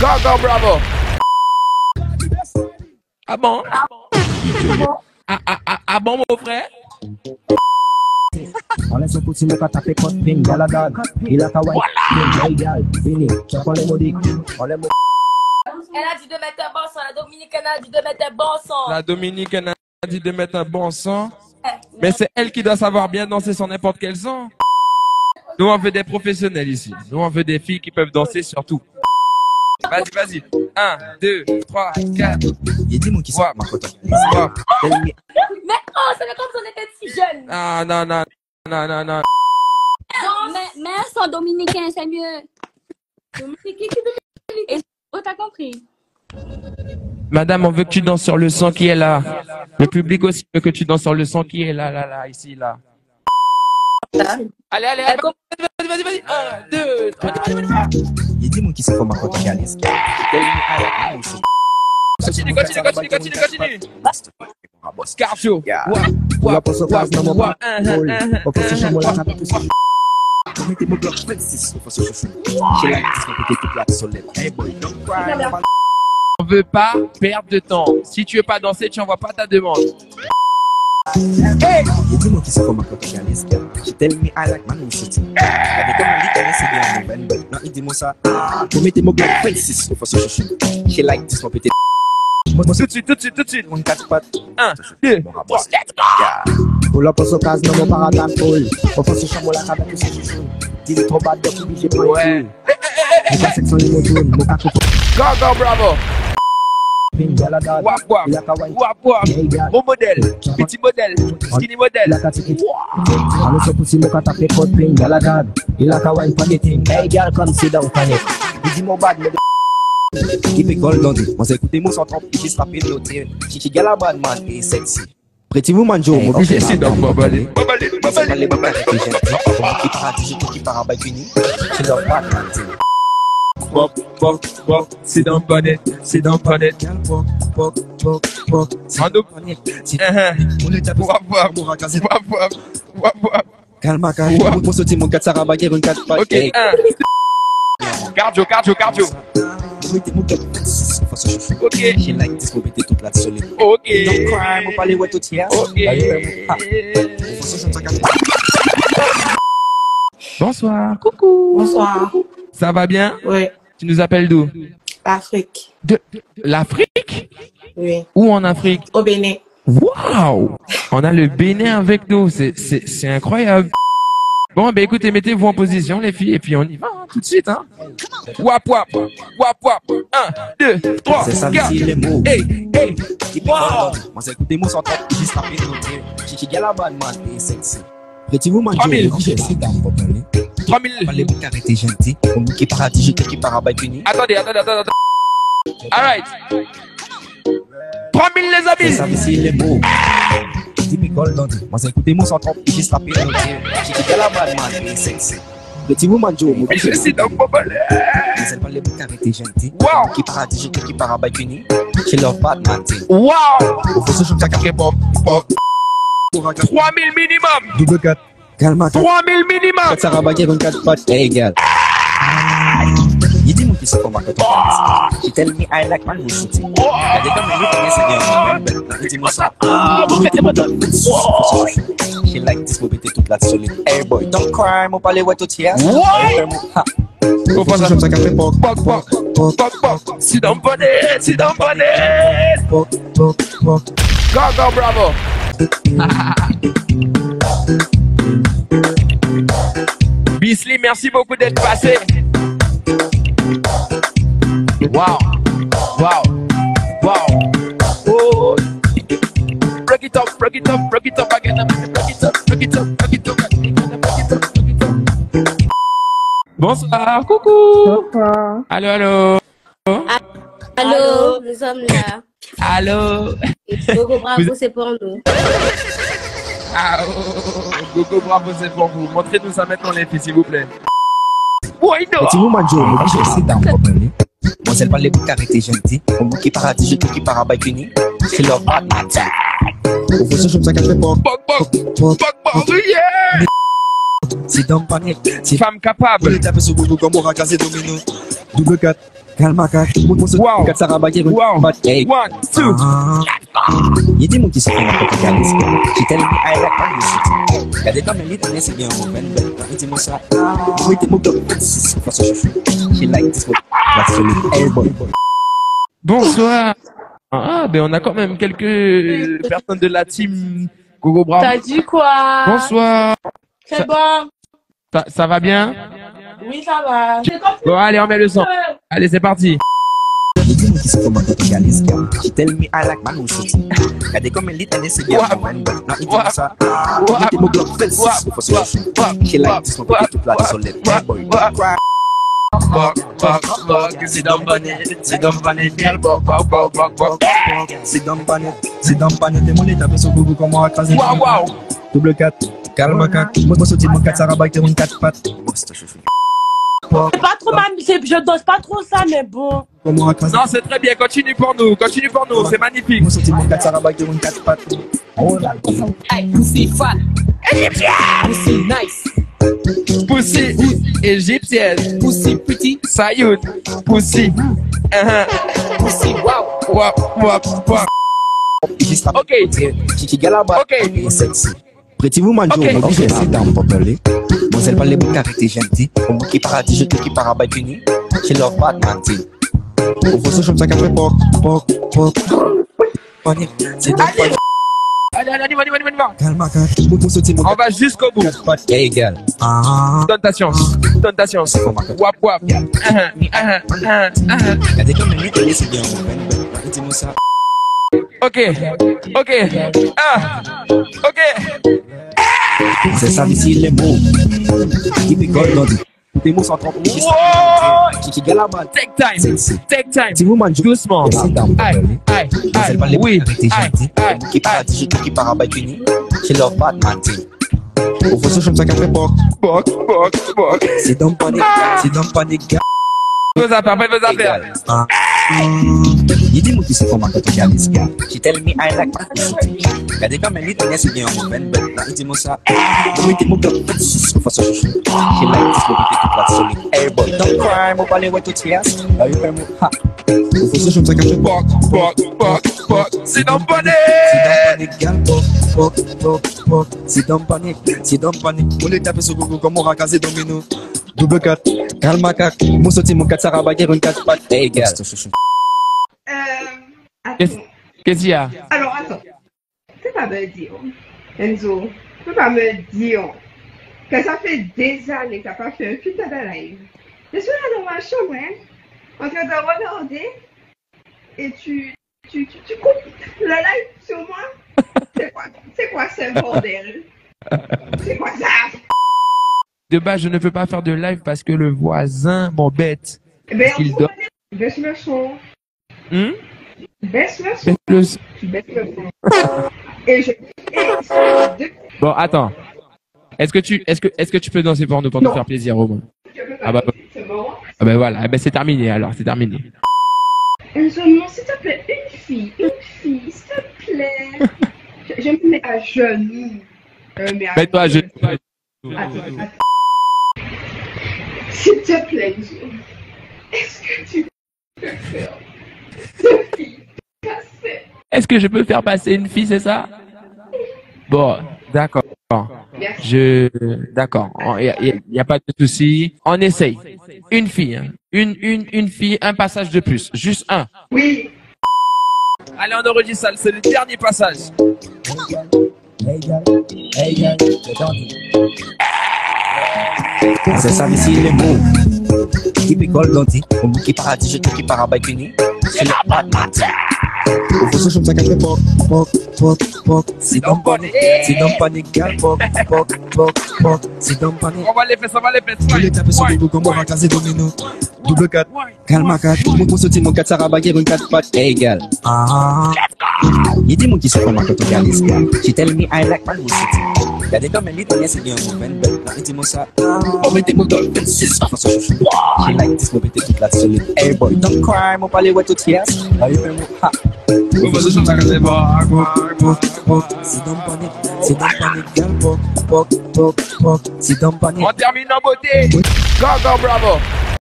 Go, go, bravo. Ah bon? Ah, ah, ah, ah bon, mon frère? On laisse un petit mec à taper contre ping, gal a dad. Il a kawaii, hey gal, fini. Check on les modiques, on les modiques. Elle a dit de mettre un bon sang. La Dominicaine a dit de mettre un bon sang. La Dominique elle a dit de mettre un bon son. Mais c'est elle qui doit savoir bien danser sur n'importe quel son. Nous, on veut des professionnels ici. Nous, on veut des filles qui peuvent danser sur tout. Vas-y, vas-y. 1, 2, 3, 4. Il y a des mots qui sortent, ma pote. Mais oh, ça fait comme si on était si jeune. Ah, non, non, non, non, non. Non, mais, mais elles sont dominicains, c'est mieux. Dominicains, qui Oh, t'as compris? Madame, on veut que tu danses sur le sang qui est là. Le public aussi veut que tu danses sur le sang qui est là, là, là, ici, là. Allez, allez, allez. Vas-y, vas-y, vas-y. 1, 2, 3. Yedi moun ki se foma kote galis. Continue, continue, continue, continue, continue. Uh-huh, uh-huh, uh-huh. On veut pas perdre de temps. Si tu veux pas danser, tu envoies pas ta demande. Hey! You know kisa koma kwa kishalis She tell me I like man who shit Every time I leave I see the hand but Not eating mosa Committing ah, more black faces for social shit She like this my petite Tout de suite, tout de suite, tout de suite. On quatre pattes. Ah, Un, deux, trois, let's go! Pull up on se case, non, mon paradigme cool. On passe au chambre la cabane, c'est chouchou. Dis trop bad, donc obligé pour Ouais. Je pense que c'est son limon jaune, mon cacou. Go, go, bravo! Ping gal a dad Wap, wap. Il a kawaii Wap, wap. Hey gal Bon modèle. Petit modèle. Skinny modèle. a ka tikit Alo se pousi mou ka tape pot ping gal a a kawaii pan ting Hey gal come sit down Il dit mon bad Keep it gold on it On s'écoute mou sans trompe Ici strappé noté Chichi gal a bad man et sexy Pretty woman Joe Mou Obligé, c'est donc Qui qui Gal pok pok pok pok Mando. C'est Uh-huh. On est tapé Wap, wap. pour racaser Wap, wap. Wap, wap. Calma, calma. Pour sauter mon 4 saraba, guerre, une 4 pattes. Ok, un. Cardio, cardio, cardio. Mettez mon 4 Ok. J'ai this, vous mettez toute la solide. Ok. Don't cry, mon palais, ouais, tout hier. Ok. Bonsoir. Coucou. Bonsoir. Ça va bien? Oui, Tu nous appelles d'où? Afrique. De l'Afrique? Oui. Où en Afrique? Au Bénin. Waouh On a le Bénin avec nous, c'est c'est c'est incroyable. Bon, ben écoutez, mettez-vous en position les filles et puis on y va hein, tout de suite. Hein. Wap wap, wap wap. Un, deux, trois, C'est ça, quatre. ici, les mots. Hey, hey. Qui peut Wow. Moi, c'est écouter mon son top, qui se tape noté. Chichi, gal a bad man, et sexy. Pretty woman, 3000. Joe, j'ai si dame, pour parler. 3000. Parlez, vous arrêtez gentil. On qui paradis, j'ai qui parabole fini. Attendez, attendez, attendez. All right. 3000 les C'est amis. ici, les. Moi, c'est écouter mon son top, qui se tape noté. Chichi, gal a bad man, Joe, Je suis dans mon balai. Parle beaucoup arrêter gentil. Wow. Qui paradis, j'ai qui. She love bad man, ting. Wow. Au fond, ce chou, chaka, Ok, bon, bon. 3000 minimum. Double 4. Calma, 3000 minimum. Kat sa kabagye kung kat pot. Hey, girl. Yidi mo kisa ko makato. She tell me I like man who's shooting. Kaya ka may look niya sa game. Nakiti mo sa. She like this movie tout la solide. Hey boy, don't cry, mo pale wa tout hier. What? Ha. Faut pas ça. Ça pok Pok, pok, pok pok, pok. Mon mon pok pok pok. Go, go, bravo. Bisley, merci beaucoup d'être passé. Wow. Wow. Wow. Oh. Break it up, break it up, break it up again. Break it up, break it up, break it up. Bonsoir, coucou. Allô, allô. Allô, nous sommes là. Allô. Gogo Bravo, Vous- c'est pour nous. Ah, oh, Gogo, bravo, c'est pour vous. Montrez-nous ça maintenant, les filles, s'il vous plaît. Why not? Di sit down me. Moi, elle parle beaucoup arrêter gentil. On me qui paradis, j'ai qui fini. She love bad man, ting. Au fond, pok. bok, bok, yeah! C'est dans panier. C'est Femme capable. Vous les tapez sur Google comme on racasser domino. Double 4. calme kak, mon mon saut, Wow. Wow. but hey. One, two. Ah. Il y a des mots qui se font un peu calis. She tell me I like how you shoot. Gade comme elle est, c'est bien. Il dit moi ça. Oui, t'es mon top. C'est pas ça chouchou. She like this one. That's the hey boy. Bonsoir. Ah, ben on a quand même quelques personnes de la team Gogo Bravo. T'as dit quoi? Bonsoir. Ça- C'est bon. Ça, ça va bien? Oui, ça va. Bon, allez, on met le son. Allez, c'est parti. Bok, bok, bok, girl, bok, bok, bok, bok, bok. T'es t'as fait son comment écraser. Double 4, calme kak, moi moi sauter mon 4 ça rabaille t'es une 4 pattes. C'est chouchou. C'est pas trop Je danse pas trop ça, mais bon. Non, c'est très bien. Continue pour nous. Continue pour nous. C'est magnifique. Moi sauter mon 4 ça rabaille t'es une 4 pattes. Oh pussy fat. Pussy nice. Pussy égyptienne. Pussy pretty. Sayoud. Pussy. Uh-huh. Pussy wow. Wap, wap, wap. Ok. Kiki galaba. Ok. sexy. Pretty woman, Ok. Joe, on dit c'est dans mon pelé. Moi, elle parle les boucs arrêtés gentil. Au mot qui paradis, je te qui parabaille fini. She love Batman, t'sais. Au fond, ce chum, ça café, poc, poc, poc. Panique, c'est. Allez, allez, allez, allez, allez. Calme, mon On va jusqu'au bout. 4 pattes. Yeah, égal. Ah. Donne ta science. Donne ta science. Wap, wap. Regardez comme elle est, c'est bien mon. Dis-moi ça. Ok. Ok. Ah. Ok. C'est ça, ici, les mots. Qui picole dans des. Tes mots sont trop galaba. Take time. Take time. Petit woman, Joe. Doucement. Aïe, aïe, parle aïe. Oui. Aïe, gentil. aïe, Qui je te qui parabaille fini. She love Batman, t'sais. Au fond, ce chum, ça café, poc. Bok, bok, bok. C'est dans panique, c'est dans panique, gars. Vos affaires, faites vos affaires. Ah. Il dit, moi, qui se font ma cote, gars, gars. She tell me I like elle est, c'est bien mon ben ben. Non, dis-moi ça. Oui, t'es mon top. C'est pas ça, chouchou. She like this, baby, t'es toute la solide. Hey, boy, don't cry, ouais, tout fias. Là, il fait mon ha. Chum, ça café, poc. Bok, bok, bok, bok. Dans le panique, c'est dans le panique. On les tape sur Google comme on racasé domino. Double 4, calme cac. Mon sauté, mon 4, ça rabague, une 4 pattes. Hey, gars. Euh, Qu'est-ce qu'il y a? Alors, attends. Tu peux pas me dire, Enzo, tu peux pas me dire que ça fait des années que t'as pas fait un putain de live. Je suis là dans ma chambre, hein, en train de regarder, et tu, tu, tu, tu coupes le live sur moi. C'est quoi, c'est quoi ce bordel? C'est quoi ça? De base, je ne peux pas faire de live parce que le voisin m'embête. Eh Ben, Qu'il dort. baisse le son. Hum Baisse le son. Baisses le son. Et je, et Bon, attends. Est-ce que tu, est-ce que, est-ce que tu peux danser pour nous pour nous faire plaisir au moins? Je Ah bah, c'est bon. Ah ben voilà, ah ben c'est terminé alors, c'est terminé. S'il te plaît, une fille, une fille, s'il te plaît. Je, je me mets à genoux. Euh, Mets-toi à genoux. Attends, attends. S'il te plaît, Enzo, est-ce que tu peux faire deux filles passer Est-ce que je peux faire passer une fille, c'est ça? Bon, d'accord. Je, d'accord. Il n'y a, pas de souci. On essaye. Une fille, hein. une, une, une fille, un passage de plus, juste un. Oui, Allez, on enregistre ça. C'est le dernier passage. C'est ça, ici, les mots. Qui picole paradis, je te qui fini. C'est le Batman. Au fond, ce chum, ça café, pok, pok, si don panic, si don panic, gal pok, pok, pok, pok, si don panic. On va les fesses, on va les fesses. Je les tape sur le bougon, on va casser domino. Double 4, calme à 4. Mon gros sauté, mon 4 sarabagir, une 4 pattes. Hey, gal. Ah. Il dit, mon qui sait comment quand on regarde les gars. She tell me I like my music. Y'a des gars, mais les derniers, c'est bien, mon ben. Là, il dit, mon ça. On met des mots dans le 26. Façon, je suis. She like this, mon pété toute la solide. Hey, boy, don't cry, mon palais, ouais, tout fiers. Là, il fait mon ha. On va se chanter avec les bras. Poc, poc, c'est dans le panique, c'est dans le panique, gars, poc, poc, poc, poc, c'est dans le panique. On termine en beauté. Go, go, bravo.